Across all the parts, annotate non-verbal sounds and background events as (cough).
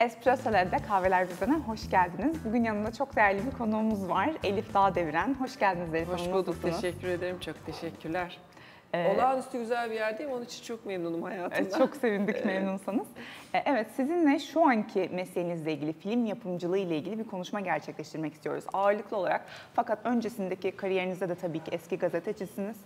Espresso'da kahveler bizden hoş geldiniz. Bugün yanımda çok değerli bir konuğumuz var. Elif Dağdeviren. Hoş geldiniz Elif Hoş bulduk. Teşekkür ederim. Çok teşekkürler. Ee, Olağanüstü güzel bir yerdeyim. Onun için çok memnunum hayatımda. Evet, çok sevindik (laughs) memnunsanız. Ee, Evet sizinle şu anki mesleğinizle ilgili film yapımcılığı ile ilgili bir konuşma gerçekleştirmek istiyoruz. Ağırlıklı olarak fakat öncesindeki kariyerinizde de tabii ki eski gazetecisiniz.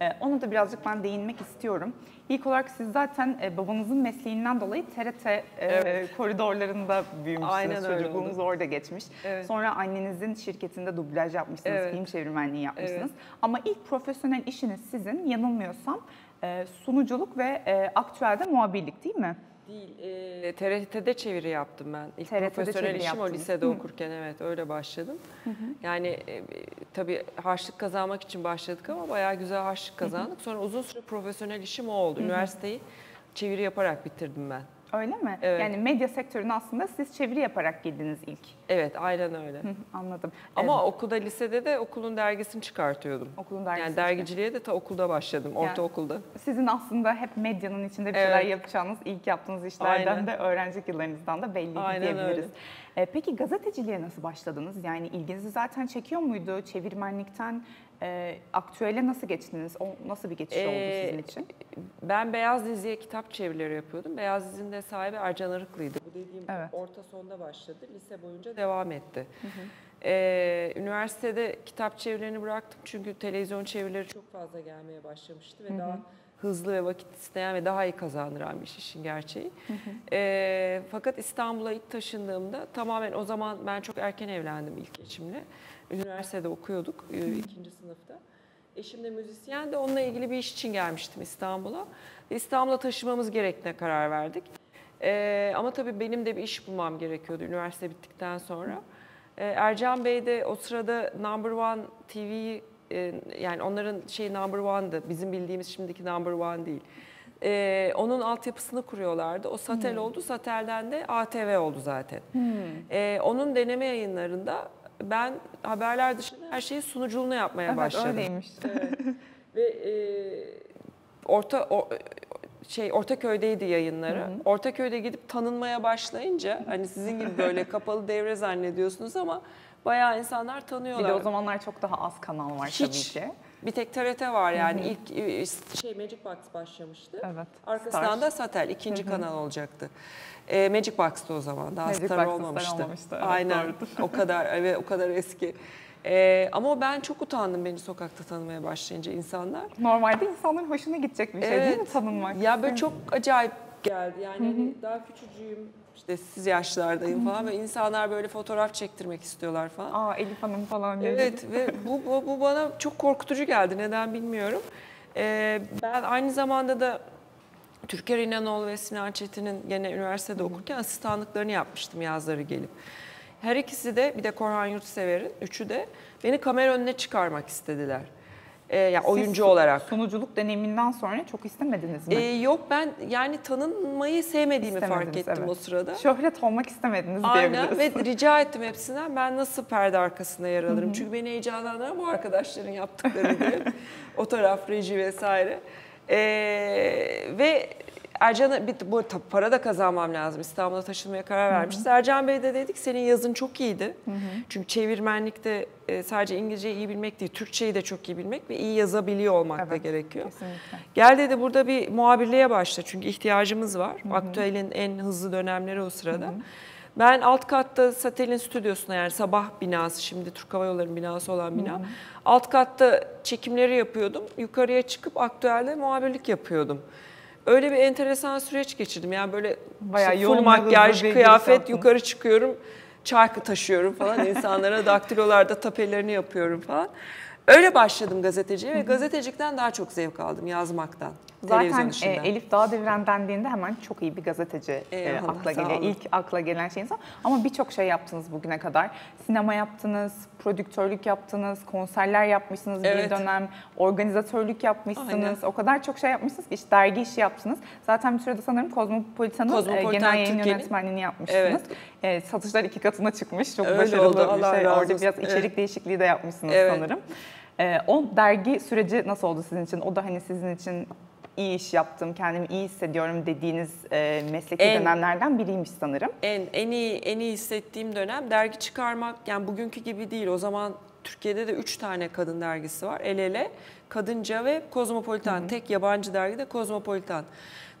Ee, Onu da birazcık ben değinmek istiyorum. İlk olarak siz zaten e, babanızın mesleğinden dolayı TRT e, Evet. koridorlarında büyümüşsünüz. Aynen Çocukluğunuz orada geçmiş. Evet. Sonra annenizin şirketinde dublaj yapmışsınız, Evet. film çevirmenliği yapmışsınız. Evet. Ama ilk profesyonel işiniz sizin yanılmıyorsam e, sunuculuk ve e, aktüelde muhabirlik değil mi? Değil. E, TRT'de çeviri yaptım ben. İlk TRT'de profesyonel işim o yaptınız. lisede Hı. okurken evet öyle başladım. Yani e, tabii harçlık kazanmak için başladık ama bayağı güzel harçlık kazandık. Sonra uzun süre profesyonel işim o oldu. Üniversiteyi çeviri yaparak bitirdim ben. Öyle mi? Evet. Yani medya sektörüne aslında siz çeviri yaparak girdiniz ilk. Evet aynen öyle. Hı, Anladım. Ama okulda lisede de okulun dergisini çıkartıyordum. Okulun dergisini Yani dergiciliğe de ta okulda başladım, Yani- ortaokulda. Sizin aslında hep medyanın içinde bir şeyler Evet. yapacağınız, ilk yaptığınız işlerden Aynen. de öğrencilik yıllarınızdan da belli Aynen diyebiliriz. öyle. E, peki gazeteciliğe nasıl başladınız? Yani ilginizi zaten çekiyor muydu? Çevirmenlikten e, aktüele nasıl geçtiniz? O nasıl bir geçiş oldu Ee, sizin için? Ben Beyaz Dizi'ye kitap çevirileri yapıyordum. Beyaz Dizi'nin de sahibi Ercan Arıklı'ydı. Bu dediğim Evet. orta sonda başladı. Lise boyunca devam etti. Ee, üniversitede kitap çevirilerini bıraktım çünkü televizyon çevirileri çok fazla gelmeye başlamıştı ve daha hızlı ve vakit isteyen ve daha iyi kazandıran bir iş işin gerçeği. Ee, fakat İstanbul'a ilk taşındığımda tamamen o zaman ben çok erken evlendim ilk eşimle. Üniversitede okuyorduk e, ikinci sınıfta. Eşim de müzisyen de onunla ilgili bir iş için gelmiştim İstanbul'a. İstanbul'a taşımamız gerektiğine karar verdik. Ee, ama tabii benim de bir iş bulmam gerekiyordu üniversite bittikten sonra. Ee, Ercan Bey de o sırada Number One TV'yi e, yani onların şey Number One'dı. Bizim bildiğimiz şimdiki Number One değil. Ee, onun altyapısını kuruyorlardı. O Satel oldu. Satel'den de ATV oldu zaten. Ee, onun deneme yayınlarında ben haberler dışında her şeyi sunuculuğunu yapmaya Evet başladım. öyleymiş. (laughs) Ve e, orta o, şey Ortaköy'deydi yayınları. Ortaköy'de gidip tanınmaya başlayınca hani sizin gibi böyle (laughs) kapalı devre zannediyorsunuz ama bayağı insanlar Bir tanıyorlar. de o zamanlar çok daha az kanal var Hiç. tabii ki. Bir tek TRT var yani ilk e, şey Magic Box başlamıştı. Evet. Arkasından Star. da Satel ikinci kanal olacaktı. E, Magic Box'tı o zaman. Daha Magic Star Box'ta Star olmamıştı. olmamıştı, evet, Aynen. doğrudur. o kadar (laughs) evet o kadar eski. E, ama ben çok utandım beni sokakta tanımaya başlayınca insanlar. Normalde insanların hoşuna gidecek bir şey değil mi tanınmak? Ya böyle çok acayip geldi. Yani hani daha küçücüğüm, işte siz yaşlardayım falan ve insanlar böyle fotoğraf çektirmek istiyorlar falan. Aa Elif Hanım falan. diye. Evet ve bu, bu, bu bana çok korkutucu geldi. Neden bilmiyorum. Ee, ben aynı zamanda da Türker İnanoğlu ve Sinan Çetin'in gene üniversitede okurken asistanlıklarını yapmıştım yazları gelip. Her ikisi de bir de Korhan Yurtsever'in üçü de beni kamera önüne çıkarmak istediler. Ee, ya Siz oyuncu olarak. Sunuculuk deneyiminden sonra çok istemediniz mi? Ee, yok ben yani tanınmayı sevmediğimi fark ettim evet. o sırada. Şöhret olmak istemediniz Aynen ve rica ettim hepsinden ben nasıl perde arkasında yer alırım. Çünkü beni heyecanlandıran bu arkadaşların yaptıkları diye. (laughs) o taraf reji vesaire. Ee, ve Ercan'a bir, bu para da kazanmam lazım. İstanbul'a taşınmaya karar vermişiz. Ercan Bey de dedik senin yazın çok iyiydi. Çünkü çevirmenlikte e, sadece İngilizceyi iyi bilmek değil, Türkçeyi de çok iyi bilmek ve iyi yazabiliyor olmak da Evet, gerekiyor. Kesinlikle. Gel dedi burada bir muhabirliğe başla çünkü ihtiyacımız var. Aktüelin en hızlı dönemleri o sırada. Ben alt katta Satel'in stüdyosuna yani sabah binası şimdi Türk Hava Yolları'nın binası olan bina. Alt katta çekimleri yapıyordum. Yukarıya çıkıp aktüelde muhabirlik yapıyordum. Öyle bir enteresan süreç geçirdim. Yani böyle Bayağı işte full makyaj, kıyafet yaptın. yukarı çıkıyorum. Çarkı taşıyorum falan (laughs) insanlara daktilolarda tapelerini yapıyorum falan. Öyle başladım gazeteciye ve gazetecilikten daha çok zevk aldım yazmaktan. Zaten e. Elif Dağdeviren dendiğinde hemen çok iyi bir gazeteci e, Eyvallah, akla geliyor. olun. İlk akla gelen şey insan. Ama birçok şey yaptınız bugüne kadar. Sinema yaptınız, prodüktörlük yaptınız, konserler yapmışsınız bir Evet. dönem, organizatörlük yapmışsınız. Aynen. O kadar çok şey yapmışsınız ki işte dergi işi yaptınız. Zaten bir sürede sanırım Kozmopolitan'ın e, Kozmopolitan genel yayın yönetmenliğini yapmışsınız. Evet. E, satışlar iki katına çıkmış. Çok Öyle başarılı oldu, bir Allah şey. Orada biraz içerik Evet. değişikliği de yapmışsınız Evet. sanırım. E, o dergi süreci nasıl oldu sizin için? O da hani sizin için iyi iş yaptım, kendimi iyi hissediyorum dediğiniz e, mesleki En- dönemlerden biriymiş sanırım. En en iyi en iyi hissettiğim dönem dergi çıkarmak yani bugünkü gibi değil. O zaman Türkiye'de de üç tane kadın dergisi var. El ele, Kadınca ve Kozmopolitan. Tek yabancı dergi de Kozmopolitan.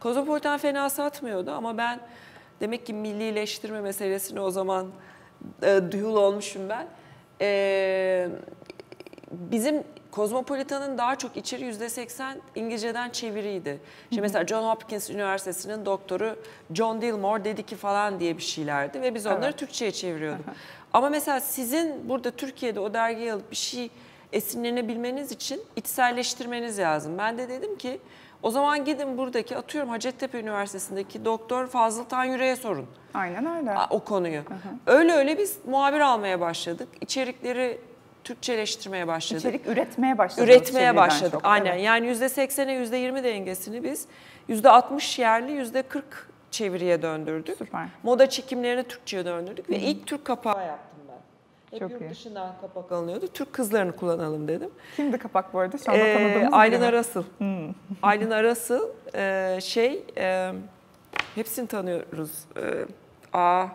Kozmopolitan fena satmıyordu ama ben demek ki millileştirme meselesini o zaman e, duyul olmuşum ben. E, bizim Kozmopolitan'ın daha çok içeri %80 İngilizceden çeviriydi. Şimdi mesela John Hopkins Üniversitesi'nin doktoru John Dillmore dedi ki falan diye bir şeylerdi ve biz onları Evet. Türkçe'ye çeviriyorduk. Ama mesela sizin burada Türkiye'de o dergiyi alıp bir şey esinlenebilmeniz için içselleştirmeniz lazım. Ben de dedim ki o zaman gidin buradaki atıyorum Hacettepe Üniversitesi'ndeki doktor Fazıl Tan Yüreğe sorun Aynen öyle. o konuyu. Öyle öyle biz muhabir almaya başladık. İçerikleri Türkçeleştirmeye başladık. İçerik üretmeye başladık. Üretmeye başladık. çok. Aynen. Evet. Yani %80'e %20 dengesini biz %60 yerli %40 çeviriye döndürdük. Süper. Moda çekimlerini Türkçe'ye döndürdük ve ilk Türk kapağı yaptım ben. Hep Çok yurt iyi. dışından kapak alınıyordu. Türk kızlarını kullanalım dedim. Kimdi kapak bu arada? Şu anda Ee, Aylin? Arasıl. Aylin Arasıl e, şey e, hepsini tanıyoruz. E, A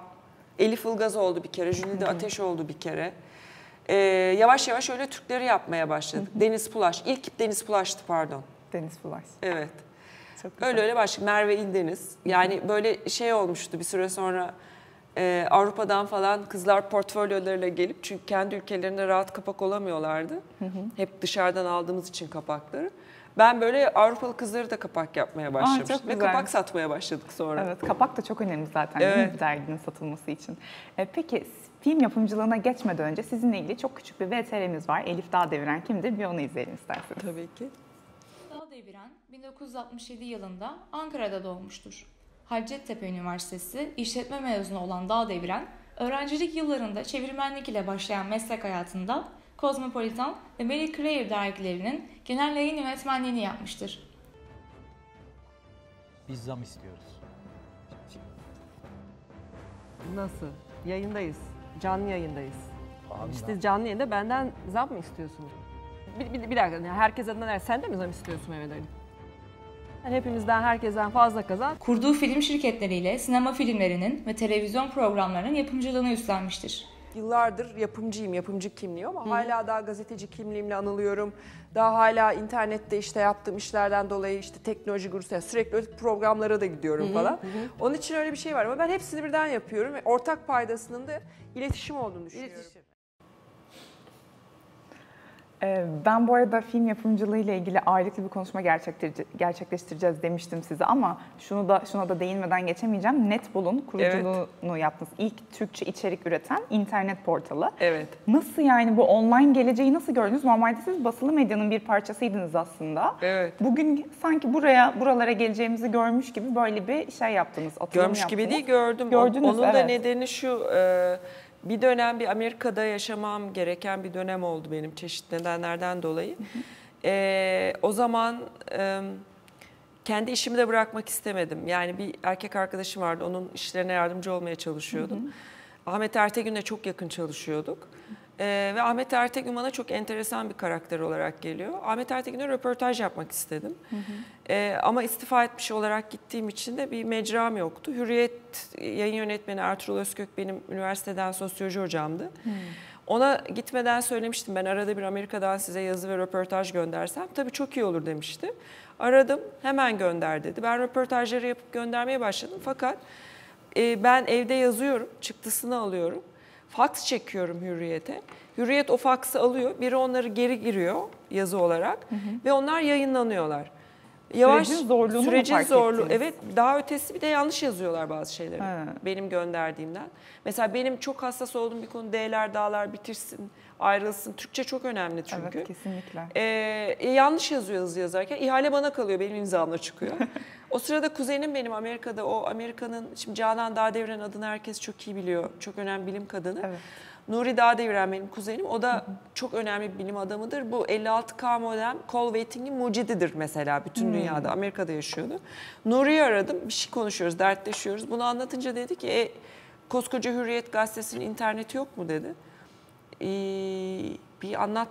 Elif Ilgaz oldu bir kere, Jülide Ateş oldu bir kere. E, yavaş yavaş öyle Türkleri yapmaya başladık. Deniz Pulaş, ilk Deniz Pulaş'tı pardon. Deniz Fulaş. Evet. Çok güzel. Öyle öyle başladık. Merve İldeniz. Yani böyle şey olmuştu bir süre sonra e, Avrupa'dan falan kızlar portfolyolarıyla gelip çünkü kendi ülkelerinde rahat kapak olamıyorlardı. Hep dışarıdan aldığımız için kapakları. Ben böyle Avrupalı kızları da kapak yapmaya başlamıştım. çok Ve kapak satmaya başladık sonra. Evet, kapak da çok önemli zaten değil mi Evet. derginin satılması için. E, peki film yapımcılığına geçmeden önce sizinle ilgili çok küçük bir VTR'miz var. Elif Dağ Deviren kimdir? Bir onu izleyelim isterseniz. Tabii ki. Dağ Deviren 1967 yılında Ankara'da doğmuştur. Hacettepe Üniversitesi işletme mezunu olan Dağ Deviren, öğrencilik yıllarında çevirmenlik ile başlayan meslek hayatında Cosmopolitan ve Marie Claire dergilerinin genel yayın yönetmenliğini yapmıştır. Biz zam istiyoruz. Nasıl? Yayındayız. Canlı yayındayız. Abi İşte canlı yayında benden zam mı istiyorsunuz? Bir, bir, bir dakika, yani herkes adına sen de mi zam istiyorsun Mehmet Ali? Sen hepimizden, herkesten fazla kazan. Kurduğu film şirketleriyle sinema filmlerinin ve televizyon programlarının yapımcılığını üstlenmiştir. Yıllardır yapımcıyım, yapımcı kimliği ama hala daha gazeteci kimliğimle anılıyorum. Daha hala internette işte yaptığım işlerden dolayı işte teknoloji gurusu yani sürekli öyle programlara da gidiyorum falan. Onun için öyle bir şey var ama ben hepsini birden yapıyorum ve ortak paydasının da iletişim olduğunu düşünüyorum. E, ben bu arada film yapımcılığı ile ilgili ayrıklı bir konuşma gerçekleştirece- gerçekleştireceğiz demiştim size ama şunu da şuna da değinmeden geçemeyeceğim. Netbull'un kuruculuğunu yaptınız. İlk Türkçe içerik üreten internet portalı. Evet. Nasıl yani bu online geleceği nasıl gördünüz? Normalde siz basılı medyanın bir parçasıydınız aslında. Evet. Bugün sanki buraya buralara geleceğimizi görmüş gibi böyle bir şey yaptınız. Görmüş gibi yaptınız. değil gördüm. Gördünüz, Onun da evet. nedeni şu. e, bir dönem bir Amerika'da yaşamam gereken bir dönem oldu benim çeşitli nedenlerden dolayı. E, o zaman e, kendi işimi de bırakmak istemedim. Yani bir erkek arkadaşım vardı. Onun işlerine yardımcı olmaya çalışıyordum. Ahmet Ertegün'le çok yakın çalışıyorduk. Ee, ve Ahmet Ertegün bana çok enteresan bir karakter olarak geliyor. Ahmet Ertegün'e röportaj yapmak istedim. Ee, ama istifa etmiş olarak gittiğim için de bir mecram yoktu. Hürriyet yayın yönetmeni Ertuğrul Özkök benim üniversiteden sosyoloji hocamdı. Ona gitmeden söylemiştim ben arada bir Amerika'dan size yazı ve röportaj göndersem tabii çok iyi olur demişti. Aradım hemen gönder dedi. Ben röportajları yapıp göndermeye başladım fakat e, ben evde yazıyorum, çıktısını alıyorum. Faks çekiyorum Hürriyet'e. Hürriyet o faksı alıyor, biri onları geri giriyor yazı olarak ve onlar yayınlanıyorlar. Sürecin zorluğunu sürecin zorluğu. ettiniz? Evet, daha ötesi bir de yanlış yazıyorlar bazı şeyleri. Ha. Benim gönderdiğimden. Mesela benim çok hassas olduğum bir konu D'ler, dağlar bitirsin, ayrılsın. Türkçe çok önemli çünkü. Evet kesinlikle. Ee, e, yanlış yazıyor yazı yazarken. ihale bana kalıyor, benim imzamla çıkıyor. (laughs) o sırada kuzenim benim Amerika'da, o Amerika'nın, şimdi Canan Dağdeviren adını herkes çok iyi biliyor. Çok önemli bilim kadını. Evet. Nuri Dağdeviren benim kuzenim. O da çok önemli bir bilim adamıdır. Bu 56K modem call waiting'in mucididir mesela bütün dünyada. Amerika'da yaşıyordu. Nuri'yi aradım. Bir şey konuşuyoruz, dertleşiyoruz. Bunu anlatınca dedi ki e, koskoca Hürriyet gazetesinin interneti yok mu dedi. Ee, bir anlat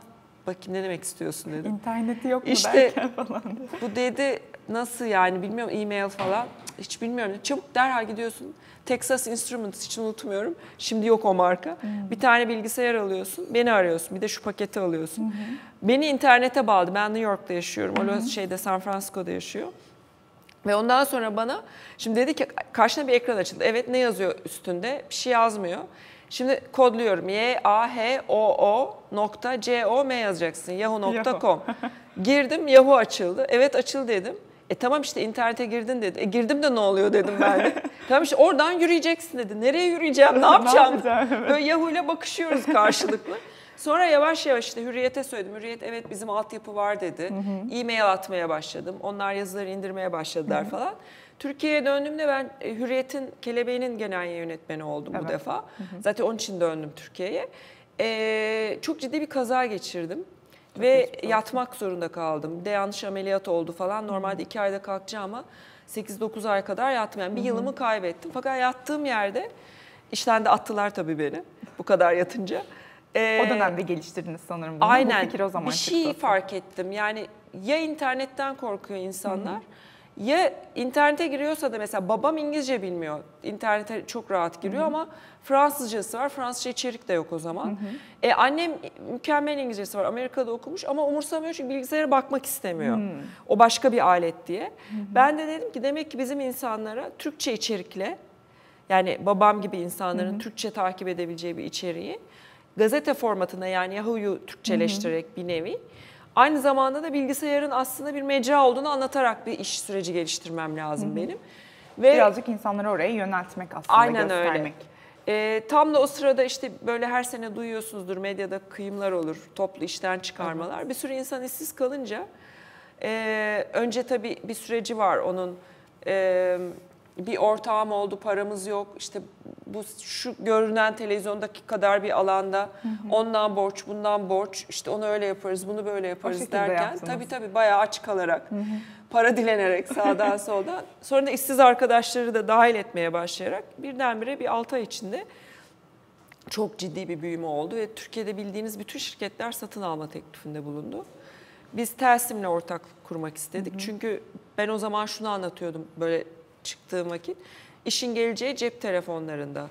bakayım ne demek istiyorsun dedim. İnterneti yok mu İşte- derken falan. Bu dedi nasıl yani bilmiyorum e-mail falan hiç bilmiyorum. Çabuk derhal gidiyorsun. Texas Instruments hiç unutmuyorum. Şimdi yok o marka. Bir tane bilgisayar alıyorsun. Beni arıyorsun. Bir de şu paketi alıyorsun. Beni internete bağladı. Ben New York'ta yaşıyorum. O şeyde San Francisco'da yaşıyor. Ve ondan sonra bana şimdi dedi ki karşına bir ekran açıldı. Evet ne yazıyor üstünde? Bir şey yazmıyor. Şimdi kodluyorum. Y A H O O nokta C O M yazacaksın. Yahoo.com. (laughs) Girdim Yahoo açıldı. Evet açıldı dedim. E tamam işte internete girdin dedi. E girdim de ne oluyor dedim ben de. (laughs) tamam işte oradan yürüyeceksin dedi. Nereye yürüyeceğim? Ne yapacağım? Böyle Yahoo ile bakışıyoruz karşılıklı. Sonra yavaş yavaş işte Hürriyet'e söyledim. Hürriyet evet bizim altyapı var dedi. E-mail atmaya başladım. Onlar yazıları indirmeye başladılar falan. Türkiye'ye döndüğümde ben e, Hürriyet'in Kelebeğinin genel yönetmeni oldum bu Evet. defa. Zaten onun için döndüm Türkiye'ye. Ee, çok ciddi bir kaza geçirdim. Ve yatmak zorunda kaldım. De yanlış ameliyat oldu falan. Normalde iki ayda kalkacağım ama 8-9 ay kadar yattım. Yani bir yılımı kaybettim. Fakat yattığım yerde işten de attılar tabii beni bu kadar yatınca. Ee, O dönemde geliştirdiniz sanırım bunu. Aynen. Bu fikir o zaman bir şey çıktı. fark ettim. Yani ya internetten korkuyor insanlar ya internete giriyorsa da mesela babam İngilizce bilmiyor. İnternete çok rahat giriyor ama Fransızcası var. Fransızca içerik de yok o zaman. E, annem mükemmel İngilizcesi var. Amerika'da okumuş ama umursamıyor çünkü bilgisayara bakmak istemiyor. O başka bir alet diye. Ben de dedim ki demek ki bizim insanlara Türkçe içerikle yani babam gibi insanların Türkçe takip edebileceği bir içeriği gazete formatında yani Yahoo'yu Türkçeleştirerek bir nevi aynı zamanda da bilgisayarın aslında bir mecra olduğunu anlatarak bir iş süreci geliştirmem lazım benim. Ve Birazcık insanları oraya yöneltmek aslında, Aynen öyle. göstermek. Ee, tam da o sırada işte böyle her sene duyuyorsunuzdur medyada kıyımlar olur, toplu işten çıkarmalar. Bir sürü insan işsiz kalınca e, önce tabii bir süreci var onun. E, bir ortağım oldu, paramız yok. İşte bu şu görünen televizyondaki kadar bir alanda ondan borç, bundan borç. İşte onu öyle yaparız, bunu böyle yaparız derken yaptınız. tabii tabii bayağı aç kalarak, para dilenerek sağdan (laughs) soldan. Sonra da işsiz arkadaşları da dahil etmeye başlayarak birdenbire bir 6 ay içinde çok ciddi bir büyüme oldu ve Türkiye'de bildiğiniz bütün şirketler satın alma teklifinde bulundu. Biz Telsim'le ortaklık kurmak istedik. Çünkü ben o zaman şunu anlatıyordum böyle çıktığım vakit. İşin geleceği cep telefonlarında.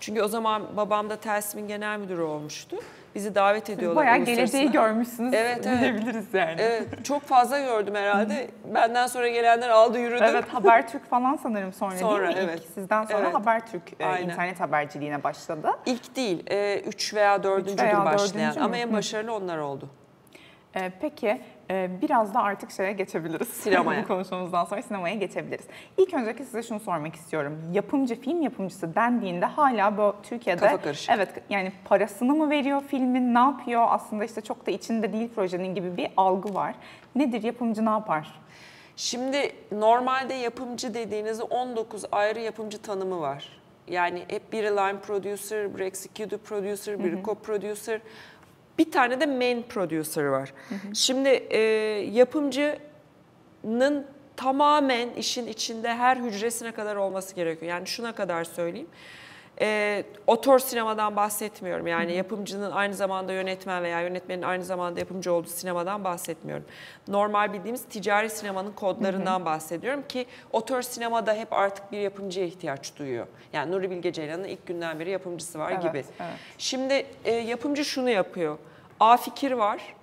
Çünkü o zaman babam da Telsim'in genel müdürü olmuştu. Bizi davet ediyorlar. Bayağı geleceği görmüşsünüz Evet, evet. diyebiliriz yani. Evet, çok fazla gördüm herhalde. Benden sonra gelenler aldı yürüdü. Evet Habertürk falan sanırım sonra, Sonra, değil mi? evet. İlk sizden sonra Evet. Habertürk e, Aynen. internet haberciliğine başladı. İlk değil, 3 veya 4. veya gün başlayan dördüncü ama en başarılı onlar oldu. E, peki e, biraz da artık şeye geçebiliriz. Sinemaya. (laughs) Bu konuşmamızdan sonra sinemaya geçebiliriz. İlk öncelikle size şunu sormak istiyorum. Yapımcı, film yapımcısı dendiğinde hala bu Türkiye'de... Kafa karışık. Evet yani parasını mı veriyor filmin, ne yapıyor? Aslında işte çok da içinde değil projenin gibi bir algı var. Nedir yapımcı ne yapar? Şimdi normalde yapımcı dediğinizde 19 ayrı yapımcı tanımı var. Yani hep biri line producer, bir executive producer, biri co-producer. Bir tane de main producer var. Şimdi e, yapımcının tamamen işin içinde her hücresine kadar olması gerekiyor. Yani şuna kadar söyleyeyim. E, otor sinemadan bahsetmiyorum. Yani yapımcının aynı zamanda yönetmen veya yönetmenin aynı zamanda yapımcı olduğu sinemadan bahsetmiyorum. Normal bildiğimiz ticari sinemanın kodlarından bahsediyorum ki otor sinemada hep artık bir yapımcıya ihtiyaç duyuyor. Yani Nuri Bilge Ceylan'ın ilk günden beri yapımcısı var Evet, gibi. evet. Şimdi e, yapımcı şunu yapıyor. A fikir var,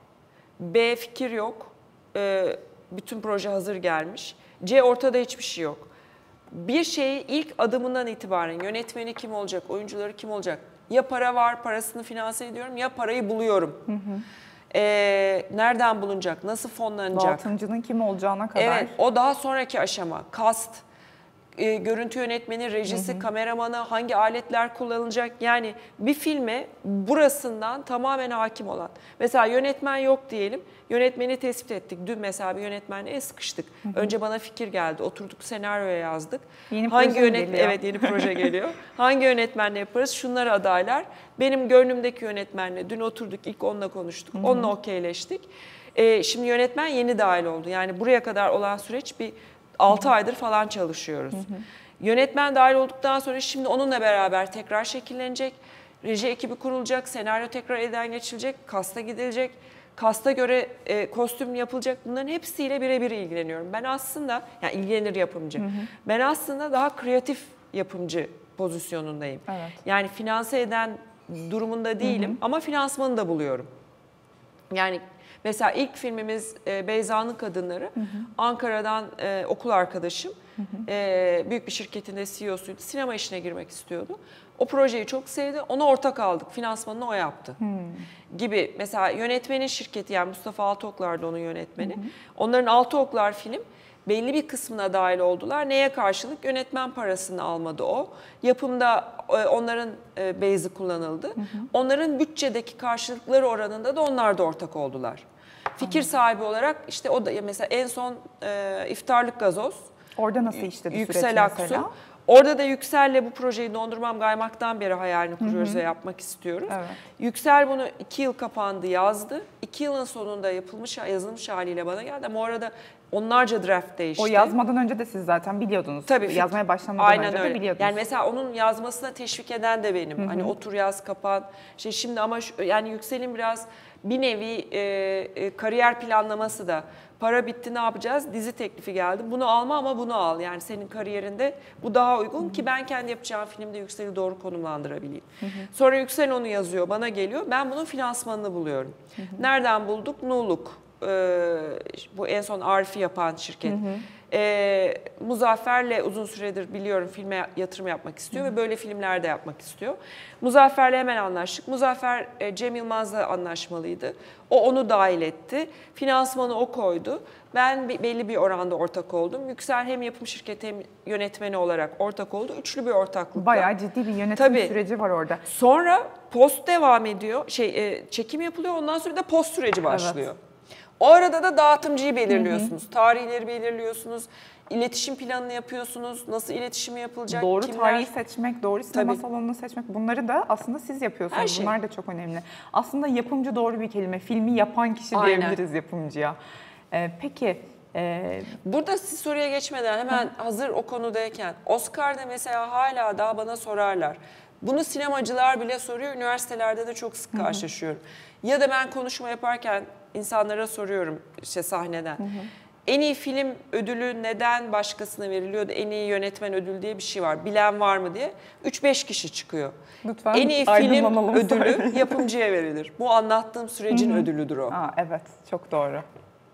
B fikir yok, e, bütün proje hazır gelmiş. C ortada hiçbir şey yok. Bir şeyi ilk adımından itibaren yönetmeni kim olacak, oyuncuları kim olacak? Ya para var, parasını finanse ediyorum ya parayı buluyorum. E, nereden bulunacak, nasıl fonlanacak? Dağıtımcının kim olacağına kadar. Evet, o daha sonraki aşama. Kast, e, görüntü yönetmeni, rejisi, kameramanı, hangi aletler kullanılacak? Yani bir filme burasından tamamen hakim olan. Mesela yönetmen yok diyelim. Yönetmeni tespit ettik. Dün mesela bir yönetmenle sıkıştık. Önce bana fikir geldi. Oturduk senaryoya yazdık. Yeni hangi yönet geliyor? Evet yeni proje geliyor. (laughs) hangi yönetmenle yaparız? Şunları adaylar. Benim gönlümdeki yönetmenle dün oturduk ilk onunla konuştuk. Onunla okeyleştik. Ee, şimdi yönetmen yeni dahil oldu. Yani buraya kadar olan süreç bir 6 aydır falan çalışıyoruz. Yönetmen dahil olduktan sonra şimdi onunla beraber tekrar şekillenecek. Reji ekibi kurulacak, senaryo tekrar elden geçilecek, kasta gidilecek. kasta göre e, kostüm yapılacak bunların hepsiyle birebir ilgileniyorum. Ben aslında yani ilgilenir yapımcı. Ben aslında daha kreatif yapımcı pozisyonundayım. Evet. Yani finanse eden durumunda değilim ama finansmanı da buluyorum. Yani mesela ilk filmimiz e, Beyza'nın Kadınları. Ankara'dan e, okul arkadaşım. E, büyük bir şirketinde CEO'suydu. Sinema işine girmek istiyordu. O projeyi çok sevdi. Ona ortak aldık. Finansmanını o yaptı. Gibi. Mesela yönetmenin şirketi yani Mustafa Altıoklar'dı onun yönetmeni. Onların Altıoklar film belli bir kısmına dahil oldular. Neye karşılık? Yönetmen parasını almadı o. Yapımda e, onların e, base'i kullanıldı. Onların bütçedeki karşılıkları oranında da onlar da ortak oldular. Fikir sahibi olarak işte o da mesela en son e, iftarlık gazoz. Orada nasıl işledi süreç Yüksel Aksu. mesela? Orada da Yüksel'le bu projeyi Dondurmam Gaymak'tan beri hayalini kuruyoruz ve yapmak istiyoruz. Evet. Yüksel bunu iki yıl kapandı yazdı. İki yılın sonunda yapılmış yazılmış haliyle bana geldi ama orada onlarca draft değişti. O yazmadan önce de siz zaten biliyordunuz. Tabii. Yazmaya başlamadan Aynen önce öyle. de biliyordunuz. Yani mesela onun yazmasına teşvik eden de benim. Hani otur yaz kapan. İşte şimdi ama şu, yani Yüksel'in biraz bir nevi e, e, kariyer planlaması da. Para bitti ne yapacağız? Dizi teklifi geldi. Bunu alma ama bunu al. Yani senin kariyerinde bu daha uygun ki ben kendi yapacağım filmde Yüksel'i doğru konumlandırabileyim. Sonra Yüksel onu yazıyor, bana geliyor. Ben bunun finansmanını buluyorum. Nereden bulduk? Nuluk. Ee, bu en son Arif'i yapan şirket. Ee, Muzaffer'le uzun süredir biliyorum filme yatırım yapmak istiyor ve böyle filmler de yapmak istiyor. Muzaffer'le hemen anlaştık. Muzaffer e, Cem Yılmaz'la anlaşmalıydı. O onu dahil etti. Finansmanı o koydu. Ben belli bir oranda ortak oldum. Yüksel hem yapım şirketi hem yönetmeni olarak ortak oldu. Üçlü bir ortaklıkla. Bayağı ciddi bir yönetim Tabii. süreci var orada. Sonra post devam ediyor. Şey e, çekim yapılıyor. Ondan sonra da post süreci başlıyor. O arada da dağıtımcıyı belirliyorsunuz. Tarihleri belirliyorsunuz. iletişim planını yapıyorsunuz. Nasıl iletişimi yapılacak? Doğru kimler- tarihi seçmek, doğru sinema Tabii. salonunu seçmek bunları da aslında siz yapıyorsunuz. Her şey. Bunlar da çok önemli. Aslında yapımcı doğru bir kelime. Filmi yapan kişi Aynen. diyebiliriz yapımcıya. Ee, peki e, Burada siz soruya geçmeden hemen hazır o konudayken Oscar'da mesela hala daha bana sorarlar. Bunu sinemacılar bile soruyor. Üniversitelerde de çok sık karşılaşıyorum. Ya da ben konuşma yaparken insanlara soruyorum işte sahneden. En iyi film ödülü neden başkasına veriliyordu? En iyi yönetmen ödülü diye bir şey var. Bilen var mı diye. 3-5 kişi çıkıyor. Lütfen en iyi film ödülü yapımcıya verilir. Bu anlattığım sürecin ödülüdür o. aa, evet çok doğru.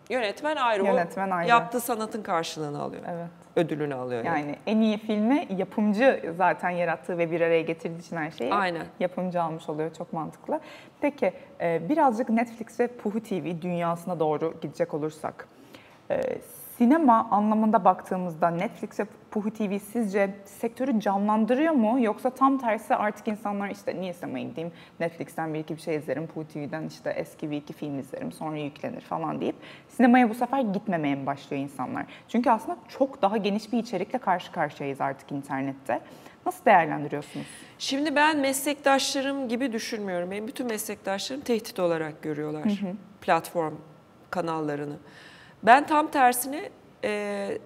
Yönetmen ayrı. Yönetmen o ayrı. Yaptığı sanatın karşılığını alıyor. Evet. Ödülünü alıyor. Yani. Yani en iyi filmi yapımcı zaten yarattığı ve bir araya getirdiği için her şeyi Aynen. yapımcı almış oluyor. Çok mantıklı. Peki e, birazcık Netflix ve Puhu TV dünyasına doğru gidecek olursak. Sinema anlamında baktığımızda Netflix ve Puhu TV sizce sektörü canlandırıyor mu? Yoksa tam tersi artık insanlar işte niye sinemaya gideyim, Netflix'ten bir iki bir şey izlerim, Puhu TV'den işte eski bir iki film izlerim, sonra yüklenir falan deyip sinemaya bu sefer gitmemeye mi başlıyor insanlar? Çünkü aslında çok daha geniş bir içerikle karşı karşıyayız artık internette. Nasıl değerlendiriyorsunuz? Şimdi ben meslektaşlarım gibi düşünmüyorum. Benim bütün meslektaşlarım tehdit olarak görüyorlar platform kanallarını. Ben tam tersine e,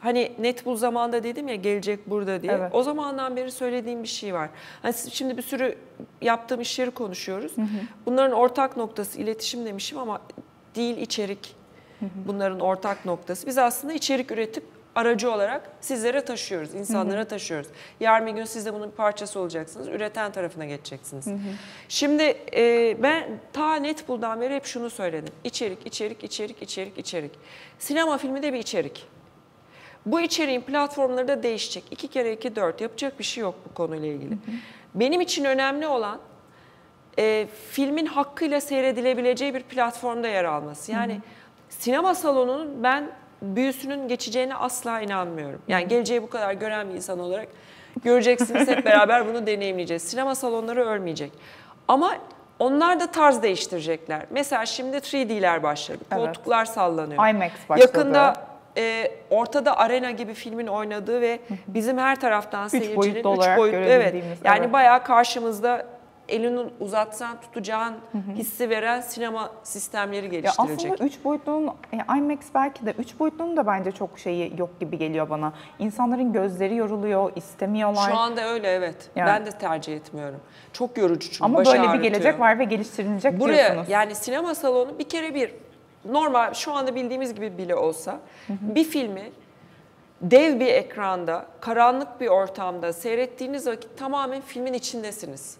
hani net bu zamanda dedim ya gelecek burada diye. Evet. O zamandan beri söylediğim bir şey var. Hani şimdi bir sürü yaptığım işleri konuşuyoruz. Bunların ortak noktası iletişim demişim ama değil içerik. Bunların ortak noktası. Biz aslında içerik üretip aracı olarak sizlere taşıyoruz, insanlara taşıyoruz. Yarın bir gün siz de bunun bir parçası olacaksınız, üreten tarafına geçeceksiniz. Şimdi e, ben ta Netpool'dan beri hep şunu söyledim. İçerik, içerik, içerik, içerik, içerik. Sinema filmi de bir içerik. Bu içeriğin platformları da değişecek. İki kere iki dört yapacak bir şey yok bu konuyla ilgili. Benim için önemli olan e, filmin hakkıyla seyredilebileceği bir platformda yer alması. Yani sinema salonunun ben büyüsünün geçeceğine asla inanmıyorum. Yani geleceği bu kadar gören bir insan olarak göreceksiniz hep beraber bunu deneyimleyeceğiz. Sinema salonları ölmeyecek. Ama onlar da tarz değiştirecekler. Mesela şimdi 3D'ler başladı. Evet. Koltuklar sallanıyor. IMAX başladı. Yakında e, ortada arena gibi filmin oynadığı ve bizim her taraftan Üç seyircinin boyutlu üç olarak boyutlu evet yani evet. bayağı karşımızda elini uzatsan tutacağın hissi veren sinema sistemleri Ya geliştirilecek. aslında 3 boyutlunun, IMAX belki de 3 boyutlunun da bence çok şeyi yok gibi geliyor bana. İnsanların gözleri yoruluyor, istemiyorlar. Şu anda öyle evet. Yani- Ben de tercih etmiyorum. Çok yorucu çünkü Ama böyle bir gelecek var ve geliştirilecek Buraya diyorsunuz. yani sinema salonu bir kere bir normal şu anda bildiğimiz gibi bile olsa bir filmi dev bir ekranda, karanlık bir ortamda seyrettiğiniz vakit tamamen filmin içindesiniz.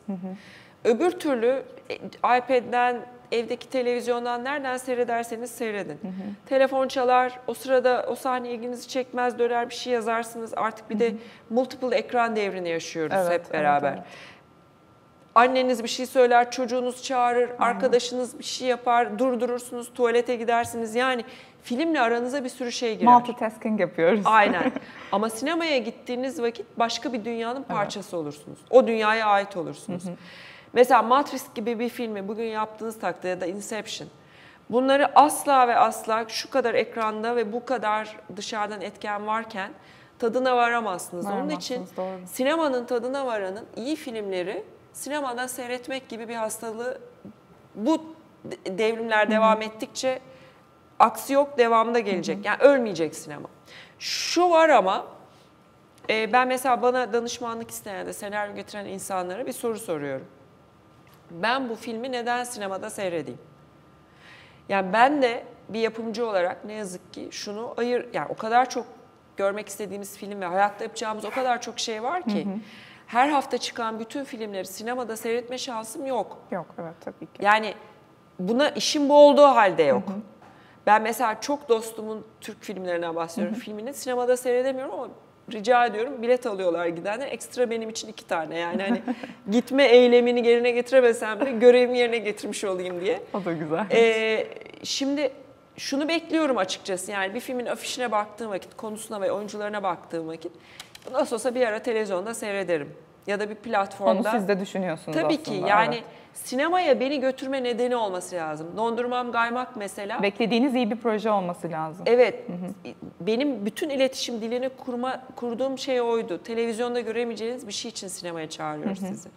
Öbür türlü e, iPad'den, evdeki televizyondan nereden seyrederseniz seyredin. Telefon çalar, o sırada o sahne ilginizi çekmez, döner bir şey yazarsınız. Artık bir de multiple ekran devrini yaşıyoruz Evet, hep evet, beraber. evet. Anneniz bir şey söyler, çocuğunuz çağırır, arkadaşınız bir şey yapar, durdurursunuz, tuvalete gidersiniz. Yani filmle aranıza bir sürü şey girer. Multitasking yapıyoruz. Aynen. (laughs) Ama sinemaya gittiğiniz vakit başka bir dünyanın parçası olursunuz. O dünyaya ait olursunuz. Mesela Matrix gibi bir filmi bugün yaptığınız takdirde ya da Inception. Bunları asla ve asla şu kadar ekranda ve bu kadar dışarıdan etken varken tadına varamazsınız. Onun için Varamazsınız, doğru. sinemanın tadına varanın iyi filmleri sinemada seyretmek gibi bir hastalığı bu de- devrimler devam ettikçe aksi yok devamında gelecek. Yani ölmeyecek sinema. Şu var ama e, ben mesela bana danışmanlık isteyen de senaryo getiren insanlara bir soru soruyorum. Ben bu filmi neden sinemada seyredeyim? Yani ben de bir yapımcı olarak ne yazık ki şunu ayır yani o kadar çok görmek istediğimiz film ve hayatta yapacağımız o kadar çok şey var ki her hafta çıkan bütün filmleri sinemada seyretme şansım yok. Yok evet tabii ki. Yani buna işim bu olduğu halde yok. Ben mesela çok dostumun Türk filmlerinden bahsediyorum. Filmini sinemada seyredemiyorum ama rica ediyorum bilet alıyorlar gidenler. Ekstra benim için iki tane yani hani (laughs) gitme eylemini yerine getiremesem bile görevimi yerine getirmiş olayım diye. O da güzel. Ee, şimdi şunu bekliyorum açıkçası yani bir filmin afişine baktığım vakit, konusuna ve oyuncularına baktığım vakit nasıl olsa bir ara televizyonda seyrederim. Ya da bir Onu platformda. siz de düşünüyorsunuz Tabii aslında. ki yani evet. sinemaya beni götürme nedeni olması lazım. Dondurmam Gaymak mesela. Beklediğiniz iyi bir proje olması lazım. Evet, benim bütün iletişim dilini kurma kurduğum şey oydu. Televizyonda göremeyeceğiniz bir şey için sinemaya çağırıyoruz sizi.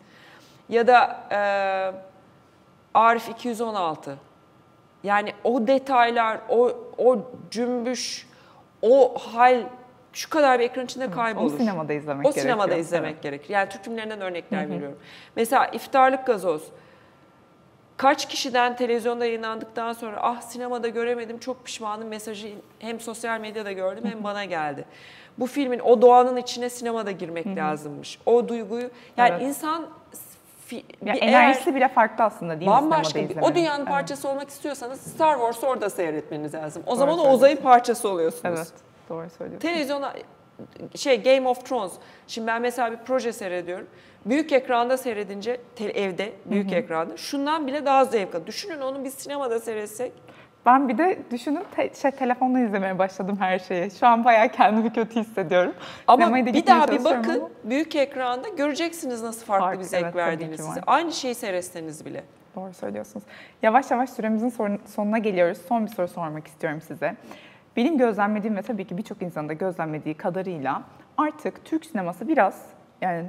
Ya da e, Arif 216. Yani o detaylar, o o cümbüş, o hal şu kadar bir ekran içinde kaybolur. Onu sinemada izlemek O gerekiyor. sinemada izlemek gerekir. Yani Türk filmlerinden örnekler veriyorum. Mesela iftarlık gazoz. Kaç kişiden televizyonda yayınlandıktan sonra ah sinemada göremedim çok pişmanım mesajı hem sosyal medyada gördüm hem bana geldi. Bu filmin o doğanın içine sinemada girmek lazımmış. O duyguyu yani Evet. insan fi- Ya bir- enerjisi bile farklı aslında değil mi Bambaşka sinemada bir, o dünyanın Evet. parçası olmak istiyorsanız Star Wars'u orada seyretmeniz lazım. O zaman o uzayın parçası oluyorsunuz. Evet, doğru söylüyorsun. Televizyona şey Game of Thrones. Şimdi ben mesela bir proje seyrediyorum. Büyük ekranda seyredince evde büyük ekranda şundan bile daha zevk alıyor. Düşünün onu biz sinemada seyretsek. Ben bir de düşünün te- şey, telefonla izlemeye başladım her şeyi. Şu an bayağı kendimi kötü hissediyorum. Ama bir daha bir bakın ama büyük ekranda göreceksiniz nasıl farklı Fark, bir zevk evet, verdiğini size. Aynı şeyi seyretseniz bile. Doğru söylüyorsunuz. Yavaş yavaş süremizin sonuna geliyoruz. Son bir soru sormak istiyorum size. Benim gözlemlediğim ve tabii ki birçok insanın da gözlemlediği kadarıyla artık Türk sineması biraz yani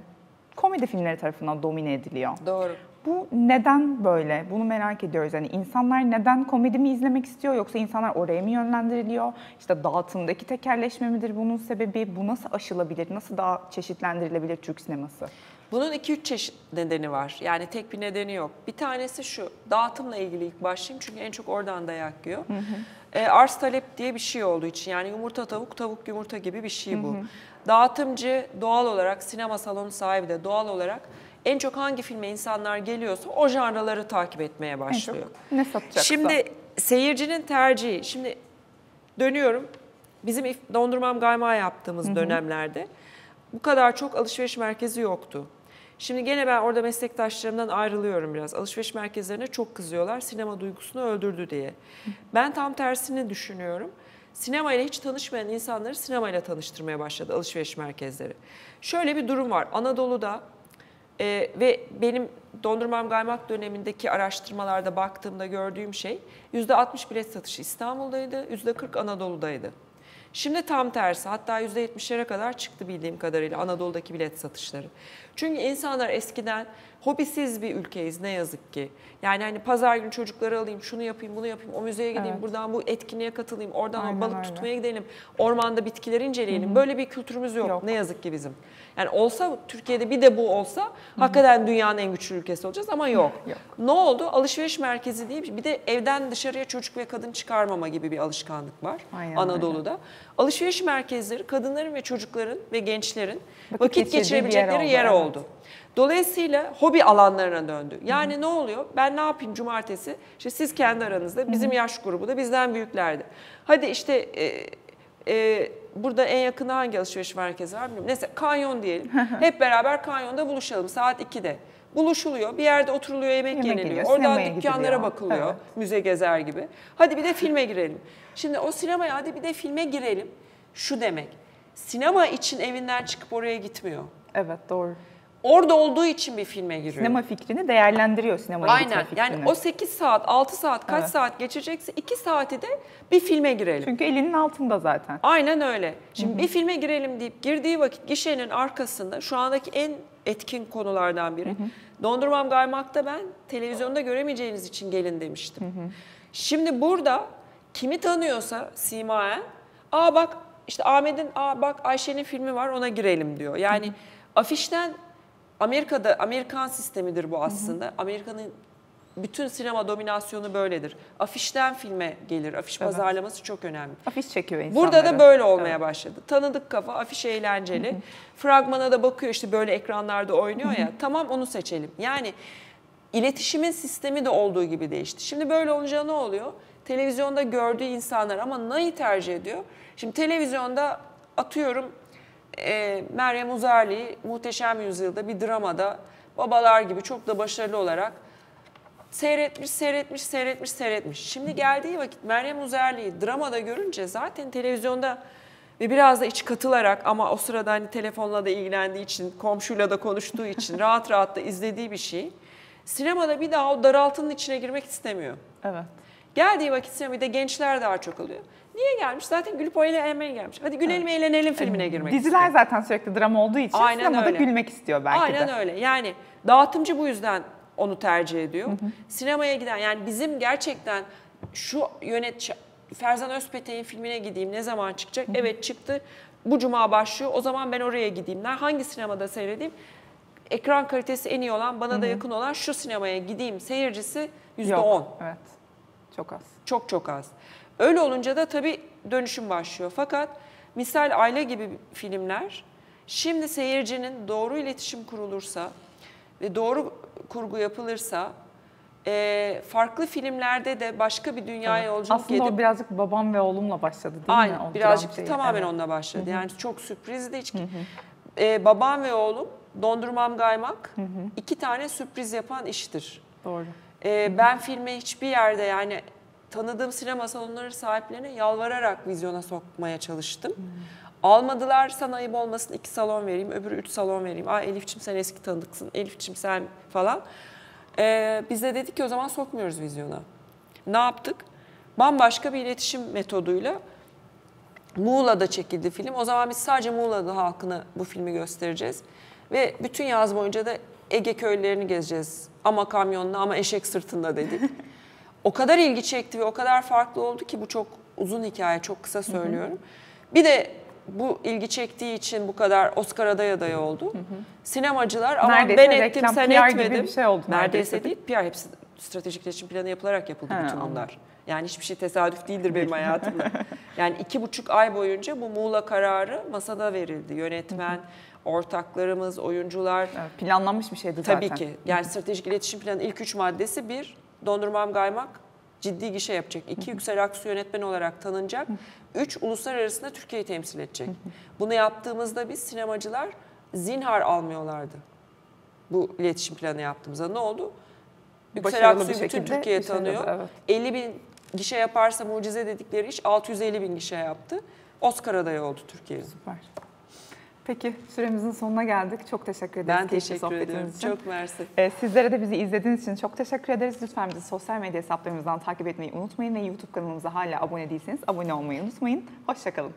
komedi filmleri tarafından domine ediliyor. Doğru. Bu neden böyle? Bunu merak ediyoruz. Yani insanlar neden komedi mi izlemek istiyor yoksa insanlar oraya mı yönlendiriliyor? İşte dağıtımdaki tekerleşme midir bunun sebebi? Bu nasıl aşılabilir? Nasıl daha çeşitlendirilebilir Türk sineması? Bunun 2-3 çeşit nedeni var. Yani tek bir nedeni yok. Bir tanesi şu, dağıtımla ilgili ilk başlayayım çünkü en çok oradan dayak yiyor. E, arz talep diye bir şey olduğu için yani yumurta tavuk, tavuk yumurta gibi bir şey bu. Dağıtımcı doğal olarak, sinema salonu sahibi de doğal olarak en çok hangi filme insanlar geliyorsa o janraları takip etmeye En başlıyor. ne satacaksa. Şimdi seyircinin tercihi, şimdi dönüyorum. Bizim dondurmam gayma yaptığımız dönemlerde bu kadar çok alışveriş merkezi yoktu. Şimdi gene ben orada meslektaşlarımdan ayrılıyorum biraz. Alışveriş merkezlerine çok kızıyorlar sinema duygusunu öldürdü diye. Ben tam tersini düşünüyorum. Sinema ile hiç tanışmayan insanları sinemayla tanıştırmaya başladı alışveriş merkezleri. Şöyle bir durum var. Anadolu'da ee, ve benim dondurmam gaymak dönemindeki araştırmalarda baktığımda gördüğüm şey %60 bilet satışı İstanbul'daydı, %40 Anadolu'daydı. Şimdi tam tersi hatta %70'lere kadar çıktı bildiğim kadarıyla Anadolu'daki bilet satışları. Çünkü insanlar eskiden hobisiz bir ülkeyiz ne yazık ki. Yani hani pazar günü çocukları alayım, şunu yapayım, bunu yapayım, o müzeye gideyim, Evet. buradan bu etkinliğe katılayım, oradan Aynen balık öyle. tutmaya gidelim, ormanda bitkileri inceleyelim. Böyle bir kültürümüz yok, Yok. ne yazık ki bizim. Yani olsa Türkiye'de bir de bu olsa hakikaten dünyanın en güçlü ülkesi olacağız ama yok. Yok. Ne oldu? Alışveriş merkezi değil bir de evden dışarıya çocuk ve kadın çıkarmama gibi bir alışkanlık var Aynen Anadolu'da. Alışveriş merkezleri kadınların ve çocukların ve gençlerin Vakit vakit, geçirebilecekleri yer yer oldu, oldu. Dolayısıyla hobi alanlarına döndü. Yani ne oluyor? Ben ne yapayım cumartesi? İşte siz kendi aranızda, bizim yaş grubu da bizden büyüklerdi. Hadi işte e, e, burada en yakında hangi alışveriş merkezi var bilmiyorum. Neyse kanyon diyelim. Hep beraber kanyonda buluşalım saat 2'de. Buluşuluyor, bir yerde oturuluyor, yemek, Yemek yeniliyor. yeniyor, Oradan dükkanlara gidiliyor. bakılıyor, Evet. müze gezer gibi. Hadi bir de filme girelim. Şimdi o sinemaya hadi bir de filme girelim. Şu demek, sinema için evinden çıkıp oraya gitmiyor. Evet doğru. Orada olduğu için bir filme giriyor. Sinema fikrini değerlendiriyor sinemaya gitme Aynen. fikrini. Yani o 8 saat, 6 saat, kaç Evet. saat geçecekse 2 saati de bir filme girelim. Çünkü elinin altında zaten. Aynen öyle. Şimdi bir filme girelim deyip girdiği vakit gişenin arkasında şu andaki en etkin konulardan biri. Dondurmam Gaymak'ta ben televizyonda göremeyeceğiniz için gelin demiştim. Şimdi burada kimi tanıyorsa simayen, aa bak işte Ahmet'in, aa bak Ayşe'nin filmi var ona girelim diyor. Yani afişten Amerika'da Amerikan sistemidir bu aslında. Amerika'nın bütün sinema dominasyonu böyledir. Afişten filme gelir. Afiş pazarlaması çok önemli. Afiş çekiyor insanları. Burada da böyle olmaya başladı. Tanıdık kafa, afiş eğlenceli. Fragmana da bakıyor işte böyle ekranlarda oynuyor ya. Tamam onu seçelim. Yani iletişimin sistemi de olduğu gibi değişti. Şimdi böyle olunca ne oluyor? Televizyonda gördüğü insanlar ama neyi tercih ediyor? Şimdi televizyonda atıyorum e, Meryem Uzerli'yi Muhteşem Yüzyılda bir dramada babalar gibi çok da başarılı olarak seyretmiş, seyretmiş, seyretmiş, seyretmiş. Şimdi geldiği vakit Meryem Uzerli'yi dramada görünce zaten televizyonda ve biraz da iç katılarak ama o sırada hani telefonla da ilgilendiği için, komşuyla da konuştuğu için (laughs) rahat rahat da izlediği bir şey. Sinemada bir daha o daraltının içine girmek istemiyor. Evet. Geldiği vakit sinemada gençler daha çok alıyor. Niye gelmiş? Zaten gülüp eğlenmeye gelmiş. Hadi gülelim eğlenelim filmine girmek Diziler istiyor. zaten sürekli drama olduğu için Aynen sinemada öyle. gülmek istiyor belki Aynen de. öyle. Yani dağıtımcı bu yüzden onu tercih ediyor. Sinemaya giden yani bizim gerçekten şu yönet Ferzan Özpetek'in filmine gideyim ne zaman çıkacak? Evet çıktı. Bu cuma başlıyor. O zaman ben oraya gideyim. Ben hangi sinemada seyredeyim? Ekran kalitesi en iyi olan, bana da yakın olan şu sinemaya gideyim. Seyircisi %10. Yok, Evet. Çok az. Çok çok az. Öyle olunca da tabii dönüşüm başlıyor. Fakat misal Aile gibi filmler şimdi seyircinin doğru iletişim kurulursa ve doğru kurgu yapılırsa e, farklı filmlerde de başka bir dünyaya yolculuk Aslında edip o birazcık babam ve oğlumla başladı değil mi? Aynen birazcık şeyi? tamamen Evet. onunla başladı. Yani çok sürprizdi hiç. E, babam ve oğlum Dondurmam Gaymak iki tane sürpriz yapan iştir. Doğru. Ee, ben filme hiçbir yerde yani tanıdığım sinema salonları sahiplerine yalvararak vizyona sokmaya çalıştım. Almadılar sana ayıp olmasın iki salon vereyim öbürü üç salon vereyim. Aa Elifçim sen eski tanıdıksın Elifçim sen falan. Ee, biz de dedik ki o zaman sokmuyoruz vizyona. Ne yaptık? Bambaşka bir iletişim metoduyla Muğla'da çekildi film. O zaman biz sadece Muğla'da halkına bu filmi göstereceğiz. Ve bütün yaz boyunca da Ege köylerini gezeceğiz. Ama kamyonla ama eşek sırtında dedik. (laughs) o kadar ilgi çekti ve o kadar farklı oldu ki bu çok uzun hikaye, çok kısa söylüyorum. Bir de bu ilgi çektiği için bu kadar Oscar aday adayı oldu. Sinemacılar ama Neredeyse ben ettim reklam, sen PR gibi etmedin. bir şey oldu neredeyse, neredeyse. değil. PR hepsi stratejik iletişim planı yapılarak yapıldı He, bütün bunlar. Yani hiçbir şey tesadüf değildir benim hayatımda. (laughs) Yani iki buçuk ay boyunca bu Muğla kararı masada verildi. Yönetmen, ortaklarımız, oyuncular. Evet, planlanmış bir şeydi zaten. Tabii ki. Yani stratejik iletişim planının ilk üç maddesi bir, dondurmam gaymak ciddi gişe yapacak. İki, Yüksel Aksu yönetmen olarak tanınacak. Üç, uluslararasında Türkiye'yi temsil edecek. Bunu yaptığımızda biz sinemacılar zinhar almıyorlardı. Bu iletişim planı yaptığımızda. Ne oldu? Yüksel Aksu'yu bütün Türkiye tanıyor. evet. 50 bin gişe yaparsa mucize dedikleri iş 650 bin gişe yaptı. Oscar adayı oldu Türkiye. Süper. Peki süremizin sonuna geldik. Çok teşekkür ederiz. Ben teşekkür için. Çok mersi. Ee, sizlere de bizi izlediğiniz için çok teşekkür ederiz. Lütfen bizi sosyal medya hesaplarımızdan takip etmeyi unutmayın ve YouTube kanalımıza hala abone değilseniz abone olmayı unutmayın. Hoşçakalın.